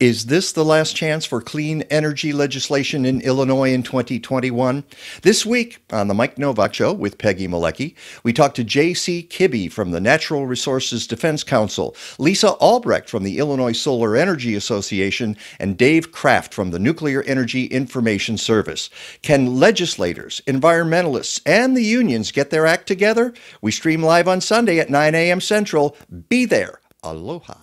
Is this the last chance for clean energy legislation in Illinois in 2021? This week on the Mike Nowak Show with Peggy Malecki, we talked to J.C. Kibbey from the Natural Resources Defense Council, Lisa Albrecht from the Illinois Solar Energy Association, and Dave Kraft from the Nuclear Energy Information Service. Can legislators, environmentalists, and the unions get their act together? We stream live on Sunday at 9 a.m. Central. Be there. Aloha.